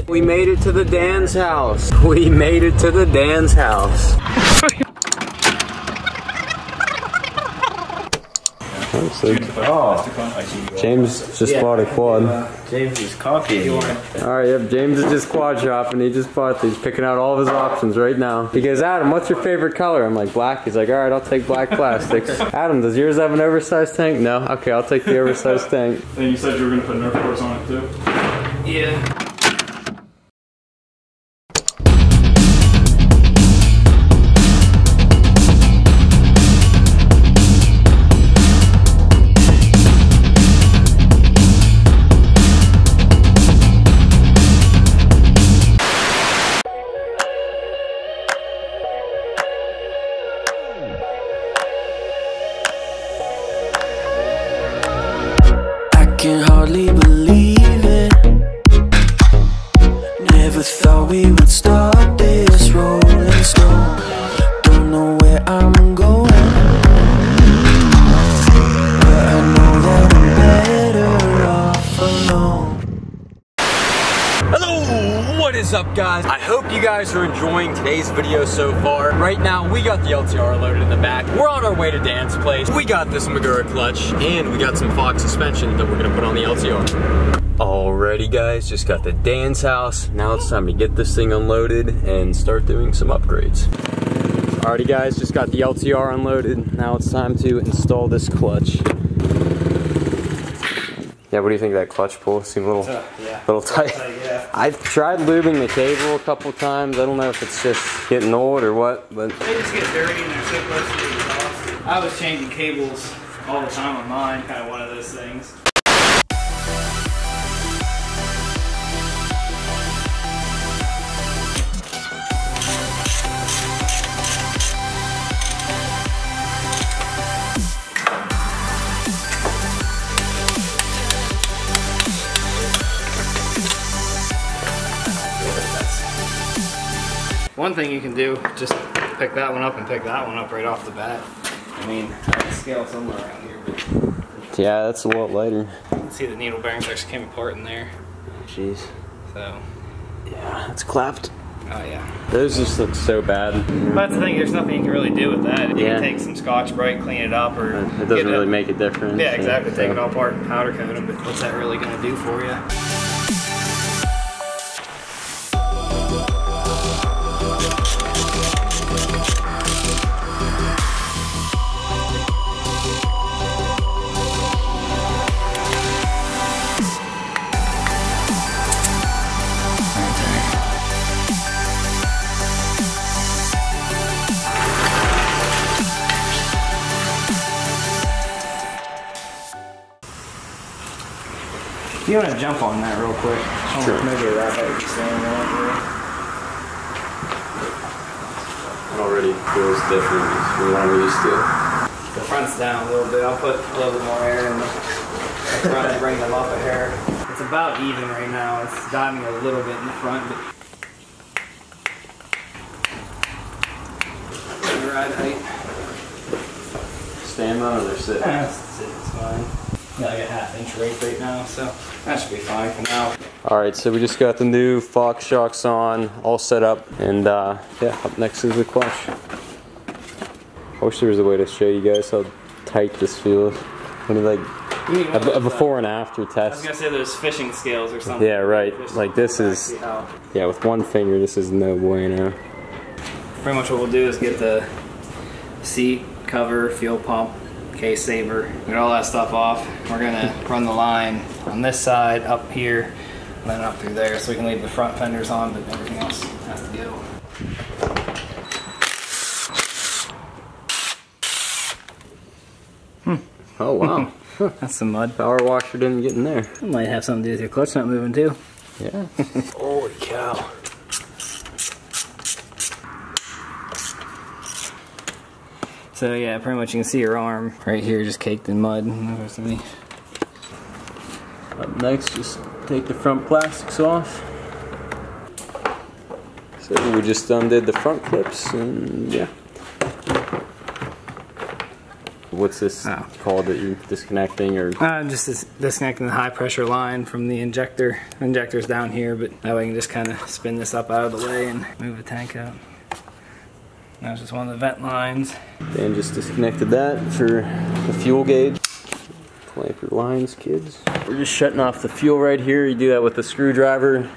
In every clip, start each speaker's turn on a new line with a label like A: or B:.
A: it. We made it to the Dan's house. We made it to the Dan's house. Oh, James just bought a quad.
B: James is coffee.
A: All right, yep. James is just quad shopping. He just bought these, picking out all of his options right now. He goes, Adam, what's your favorite color? I'm like, black. He's like, all right, I'll take black plastics. Adam, does yours have an oversized tank? No. Okay, I'll take the oversized tank.
C: And you said you were gonna put Nerf cores on it too?
B: Yeah.
D: Hardly believe it. Never thought we would start this rolling stone. Don't know where I'm going, but I know that I'm better off alone.
A: Hello, what is up guys? I hope you guys are enjoying today's video so far. Right now, we got the LTR loaded in the back. We're on our place. We got this Magura clutch, and we got some Fox suspension that we're gonna put on the LTR. Alrighty guys, just got the Dan's house. Now it's time to get this thing unloaded and start doing some upgrades. Alrighty guys, just got the LTR unloaded. Now it's time to install this clutch. Yeah, what do you think of that clutch pull? Seemed a little, uh,
B: yeah.
A: little tight.
B: yeah.
A: I've tried lubing the cable a couple times. I don't know if it's just getting old or what, but
B: They just get dirty and they're so close to the exhaust. I was changing cables all the time on mine, kind of one of those things. One thing you can do, just pick that one up and pick that one up right off the bat. I mean, I scale somewhere around here, but
A: yeah, that's a lot lighter.
B: see the needle bearings actually came apart in there.
A: Jeez.
B: So,
A: Yeah, it's clapped.
B: oh yeah.
A: Those just look so bad.
B: But that's the thing, there's nothing you can really do with that. You
A: Yeah.
B: can take some Scotch Brite, clean it up, or
A: It doesn't really make a difference.
B: Yeah, exactly. Take it all apart and powder coat them. But what's that really going to do for you? Want to jump on that real quick,
A: Sure.
B: maybe that might be staying right here.
A: It already feels different from what I'm used to.
B: The front's down a little bit. I'll put a little bit more air in the the front to bring them up a hair. It's about even right now. It's diving a little bit in the front, but ride height.
A: Stand on or sit?
B: That's it's fine. Like a half inch rake right now, so that should be fine for now.
A: All right, so we just got the new Fox shocks on, all set up, and uh, yeah, up next is the clutch. I wish there was a way to show you guys how tight this feels. When you like a, a before
B: uh,
A: and after test.
B: I was gonna say those fishing scales or something.
A: Yeah, right. Like this is, yeah, with one finger, this is no bueno.
B: Pretty much what we'll do is get the seat, cover, fuel pump, case saver, get all that stuff off. We're gonna run the line on this side, up here, and then up through there, so we can leave the front fenders on, but everything else has to go. Hmm.
A: Oh wow,
B: That's some mud.
A: power washer didn't get in there.
B: That might have something to do with your clutch not moving too.
A: Yeah. Holy cow.
B: So yeah, pretty much you can see your arm right here just caked in mud.
A: Up next, just take the front plastics off. So we just undid the front clips and yeah. what's this
B: Oh.
A: called that you're disconnecting or?
B: I'm just dis- disconnecting the high pressure line from the injector. Injector's down here, but that way I can just kind of spin this up out of the way and move the tank out. That's just one of the vent lines.
A: Dan just disconnected that for the fuel gauge. Clamp your lines, kids. We're just shutting off the fuel right here. You do that with the screwdriver.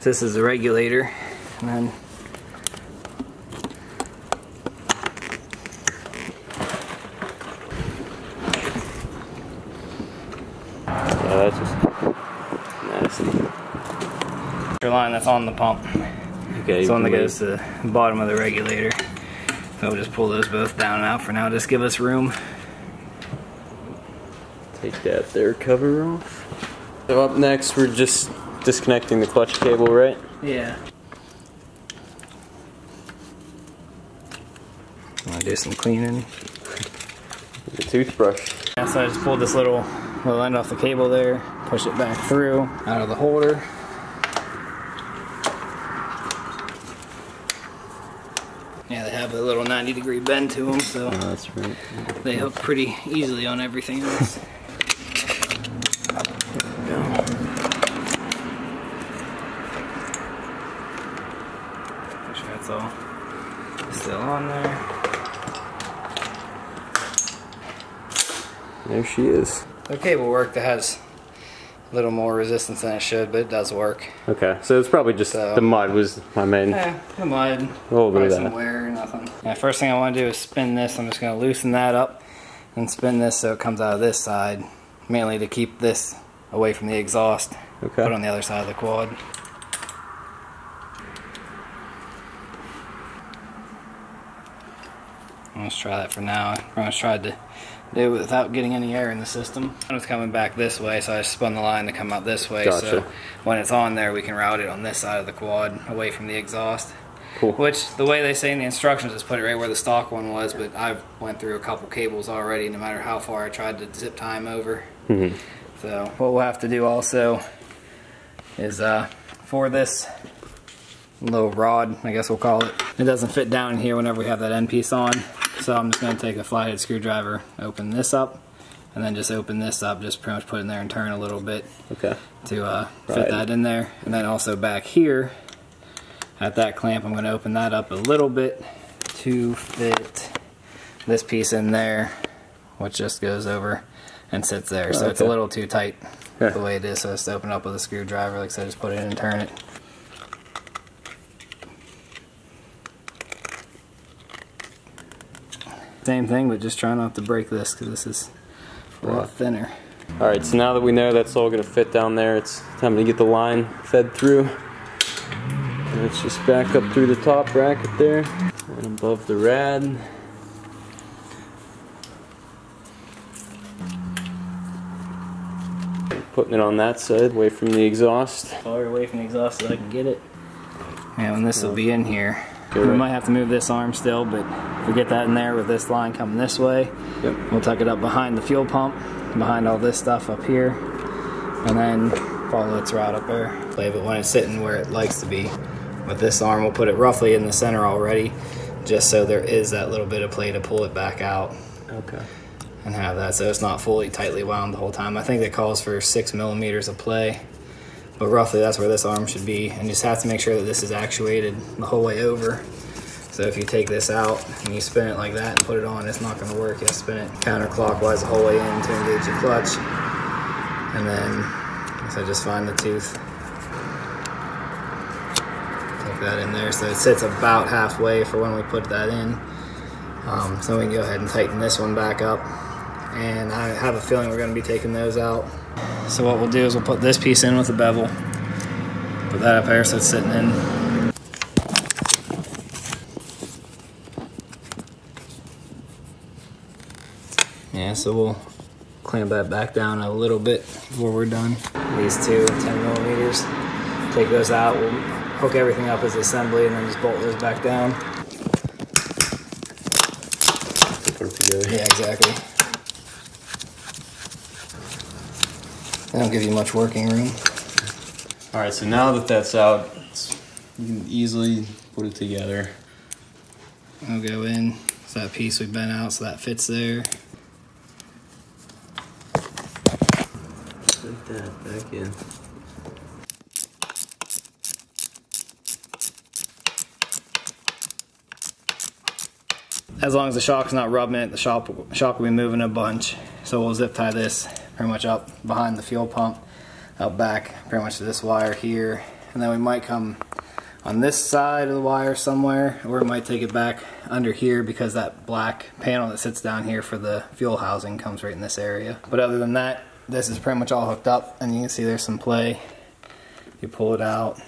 B: So this is the regulator, and then
A: Yeah, that's just nasty.
B: your line that's on the pump.
A: Okay.
B: It's the one that goes to the bottom of the regulator. So we'll just pull those both down and out for now. Just give us room.
A: Take that there cover off. So up next, we're just disconnecting the clutch cable, right?
B: Yeah. Want to do some cleaning?
A: The toothbrush.
B: Yeah, so I just pulled this little little end off the cable there, push it back through out of the holder. Yeah, they have a little 90 degree bend to them, so
A: Oh, that's right.
B: they hook pretty easily on everything else. Make sure that's all still on there.
A: There she is.
B: The cable work that has a little more resistance than it should, but it does work.
A: Okay, so it's probably just
B: So-
A: the mud was my main.
B: Yeah, the mud,
A: A little bit of that.
B: Nothing. Yeah, first thing I want to do is spin this. I'm just going to loosen that up and spin this so it comes out of this side, mainly to keep this away from the exhaust.
A: Okay.
B: Put it on the other side of the quad. Let's try that for now. I just tried to do it without getting any air in the system. It was coming back this way, so I spun the line to come out this way. So when it's on there, we can route it on this side of the quad, away from the exhaust.
A: Cool.
B: Which the way they say in the instructions is put it right where the stock one was, but I've went through a couple cables already. No matter how far I tried to zip time over.
A: Mhm.
B: So what we'll have to do also is uh, for this little rod, I guess we'll call it. It doesn't fit down here whenever we have that end piece on. So I'm just going to take a flathead screwdriver, open this up, and then just open this up, just pretty much put it in there and turn a little bit
A: Okay.
B: to uh, fit
A: Right.
B: that in there. And then also back here at that clamp, I'm going to open that up a little bit to fit this piece in there, which just goes over and sits there. So it's a little too tight
A: Yeah.
B: the way it is. So I just open up with a screwdriver, like I said, just put it in and turn it. Same thing, but just try not to break this because this is a lot thinner.
A: All right, so now that we know that's all gonna fit down there, it's time to get the line fed through. Let's just back up through the top bracket there and above the rad. Putting it on that side, away from the exhaust.
B: far away from the exhaust so I can get it. Yeah, and this will be in here.
A: Okay,
B: we might have to move this arm still, but if we get that in there with this line coming this way,
A: Yep.
B: we'll tuck it up behind the fuel pump, behind all this stuff up here, and then follow its route up there. Play it when it's sitting where it likes to be. With this arm, we'll put it roughly in the center already, just so there is that little bit of play to pull it back out
A: Okay.
B: and have that so it's not fully tightly wound the whole time. I think it calls for six millimeters of play, but roughly that's where this arm should be. And you just have to make sure that this is actuated the whole way over. So if you take this out and you spin it like that and put it on, it's not going to work. You have to spin it counterclockwise the whole way in to engage the clutch. And then, so just find the tooth. That in there so it sits about halfway for when we put that in. Um, so we can go ahead and tighten this one back up. And I have a feeling we're going to be taking those out. So what we'll do is we'll put this piece in with the bevel. Put that up there so it's sitting in. Yeah, so we'll clamp that back down a little bit before we're done. These two 10 millimeters. Take those out. We'll hook everything up as assembly and then just bolt those back down.
A: Put it together.
B: Yeah, exactly. They don't give you much working room.
A: All right, so now that that's out, it's You can easily put it together.
B: I'll go in. It's that piece we bent out, so that fits there.
A: Put that back in.
B: As long as the shock's not rubbing it, the shock, shock will be moving a bunch. So we'll zip tie this pretty much up behind the fuel pump, out back, pretty much to this wire here. And then we might come on this side of the wire somewhere, or we might take it back under here because that black panel that sits down here for the fuel housing comes right in this area. But other than that, this is pretty much all hooked up, and you can see there's some play. You pull it out,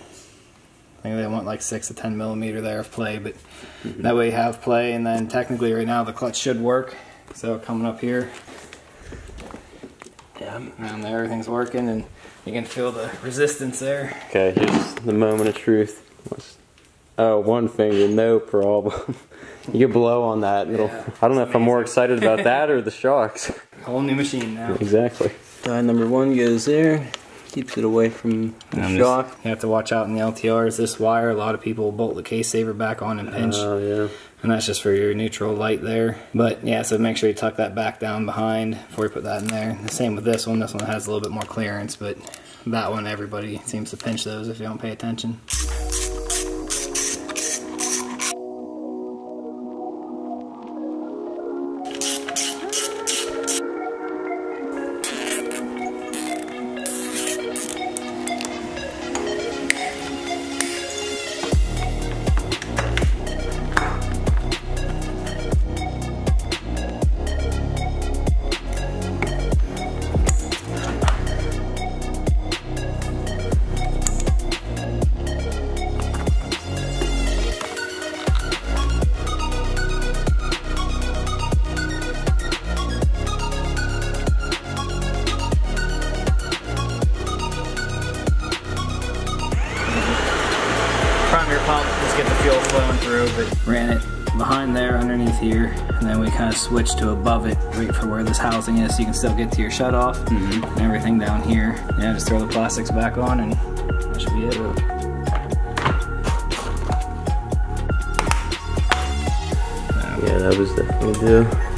B: I think they want like six to ten millimeter there of play, but that way you have play, and then technically right now the clutch should work. So coming up here,
A: Yeah.
B: and there everything's working, and you can feel the resistance there.
A: Okay, here's the moment of truth. Oh, one finger, no problem. you blow on that. It'll,
B: Yeah,
A: I don't know
B: it's
A: if I'm more excited about that or the shocks.
B: Whole new machine now.
A: exactly. Die number one goes there. Keeps it away from the
B: And
A: shock.
B: this- you have to watch out in the LTRs. This wire, a lot of people bolt the case saver back on and pinch,
A: Oh, yeah.
B: and that's just for your neutral light there. But yeah, so make sure you tuck that back down behind before you put that in there. The same with this one. This one has a little bit more clearance, but that one everybody seems to pinch those if you don't pay attention. Flowing through, but ran it behind there underneath here, and then we kind of switched to above it, right for where this housing is, so you can still get to your shut off mm-hmm. and everything down here. Yeah, just throw the plastics back on and that should be it.
A: Yeah, that was definitely due.